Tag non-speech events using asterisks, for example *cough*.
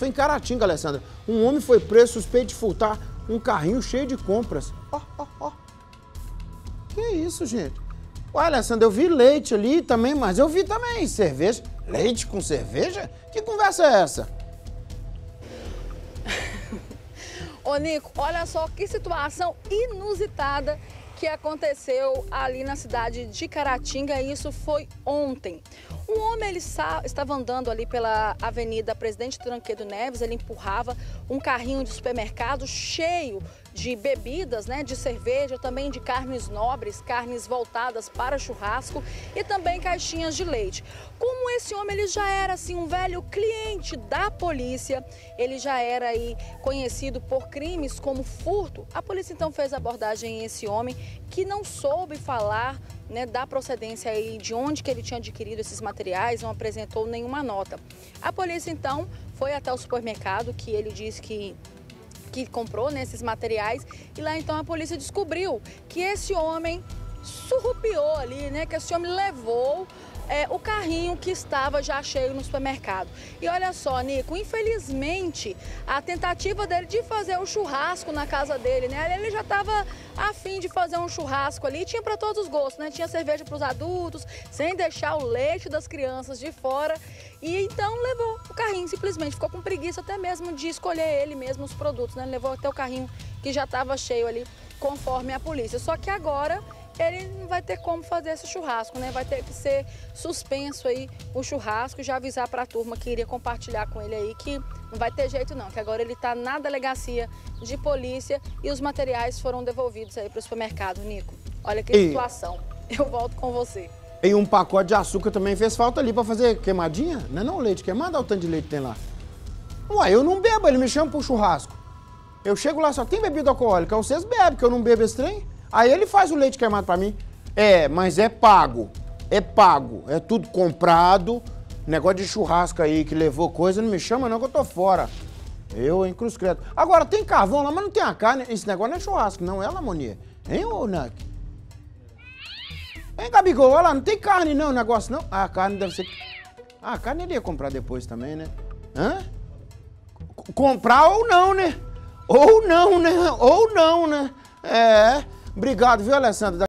Foi em Caratinga, Alessandra. Um homem foi preso suspeito de furtar um carrinho cheio de compras. Ó, ó, ó. Que isso, gente? Ué, Alessandra, eu vi leite ali também, mas eu vi também cerveja. Leite com cerveja? Que conversa é essa? *laughs* Ô, Nico, olha só que situação inusitada que aconteceu ali na cidade de Caratinga. Isso foi ontem. Um homem ele estava andando ali pela Avenida Presidente Tranquedo Neves, ele empurrava um carrinho de supermercado cheio de bebidas, né, de cerveja, também de carnes nobres, carnes voltadas para churrasco e também caixinhas de leite. Como esse homem ele já era assim um velho cliente da polícia, ele já era aí conhecido por crimes como furto. A polícia então fez abordagem a esse homem que não soube falar né, da procedência aí de onde que ele tinha adquirido esses materiais, não apresentou nenhuma nota. A polícia então foi até o supermercado que ele disse que que comprou né, esses materiais e lá então a polícia descobriu que esse homem surrupiou ali, né, que esse homem levou é, o carrinho que estava já cheio no supermercado. E olha só, Nico, infelizmente, a tentativa dele de fazer o churrasco na casa dele, né? Ele já estava afim de fazer um churrasco ali, tinha para todos os gostos, né? Tinha cerveja para os adultos, sem deixar o leite das crianças de fora. E então levou o carrinho, simplesmente ficou com preguiça até mesmo de escolher ele mesmo os produtos, né? Levou até o carrinho que já estava cheio ali, conforme a polícia. Só que agora ele não vai ter como fazer esse churrasco, né? Vai ter que ser suspenso aí o churrasco e já avisar para a turma que iria compartilhar com ele aí que não vai ter jeito não, que agora ele está na delegacia de polícia e os materiais foram devolvidos aí para o supermercado, Nico. Olha que e... situação. *laughs* Eu volto com você. E um pacote de açúcar também fez falta ali para fazer queimadinha? Não é não leite queimado? Olha o tanto de leite que tem lá. Ué, eu não bebo, ele me chama pro churrasco. Eu chego lá, só tem bebida alcoólica. Vocês bebem, que eu não bebo esse trem. Aí ele faz o leite queimado para mim. É, mas é pago. É pago. É tudo comprado. Negócio de churrasco aí que levou coisa, não me chama não que eu tô fora. Eu, em Cruz Credo. Agora, tem carvão lá, mas não tem a carne. Esse negócio não é churrasco, não é, Lamonia? Hein, ô Nuck? Hein, Gabigol? Olha lá, não tem carne não, negócio não. Ah, a carne deve ser... Ah, a carne ele ia comprar depois também, né? Hã? Comprar ou não, né? Ou não, né? Ou não, né? É... Obrigado, viu, Alessandro?